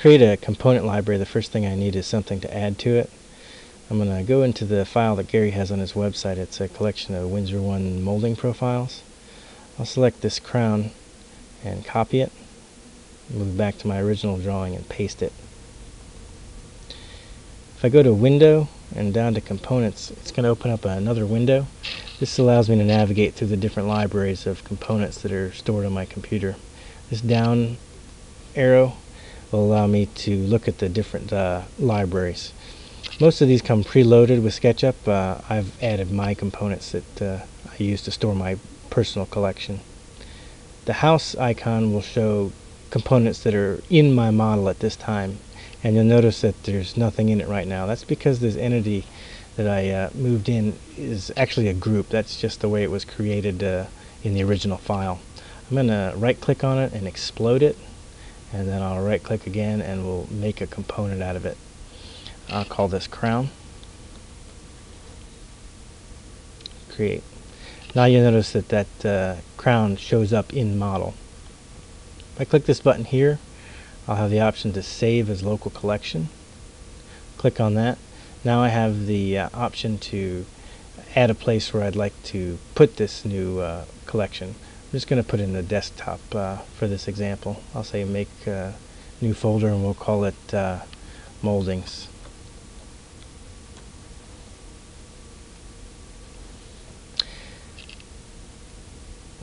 create a component library, the first thing I need is something to add to it. I'm going to go into the file that Gary has on his website. It's a collection of WindsorONE molding profiles. I'll select this crown and copy it, move back to my original drawing and paste it. If I go to Window and down to Components, it's going to open up another window. This allows me to navigate through the different libraries of components that are stored on my computer. This down arrow will allow me to look at the different uh, libraries. Most of these come preloaded with SketchUp. Uh, I've added my components that uh, I use to store my personal collection. The house icon will show components that are in my model at this time and you'll notice that there's nothing in it right now. That's because this entity that I uh, moved in is actually a group. That's just the way it was created uh, in the original file. I'm going to right click on it and explode it and then I'll right click again and we'll make a component out of it. I'll call this crown. Create. Now you'll notice that that uh, crown shows up in model. If I click this button here, I'll have the option to save as local collection. Click on that. Now I have the uh, option to add a place where I'd like to put this new uh, collection. I'm just going to put in the desktop uh, for this example. I'll say make a new folder and we'll call it uh, moldings.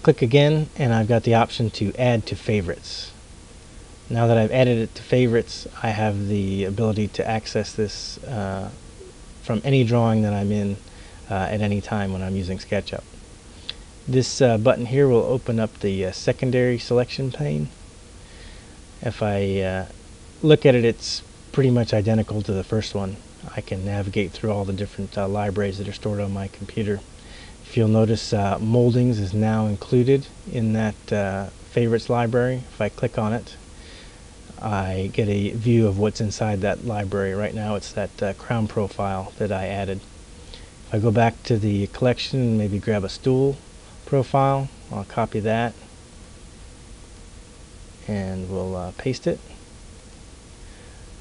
Click again and I've got the option to add to favorites. Now that I've added it to favorites, I have the ability to access this uh, from any drawing that I'm in uh, at any time when I'm using SketchUp. This uh, button here will open up the uh, secondary selection pane. If I uh, look at it, it's pretty much identical to the first one. I can navigate through all the different uh, libraries that are stored on my computer. If you'll notice, uh, Moldings is now included in that uh, favorites library. If I click on it, I get a view of what's inside that library. Right now it's that crown profile that I added. If I go back to the collection and maybe grab a stool, profile. I'll copy that and we'll uh, paste it.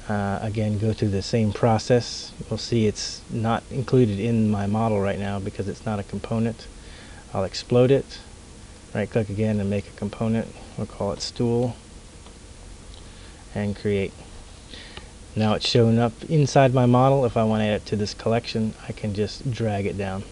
Uh, again, go through the same process. You'll see it's not included in my model right now because it's not a component. I'll explode it, right click again and make a component. We'll call it stool and create. Now it's showing up inside my model. If I want to add it to this collection, I can just drag it down.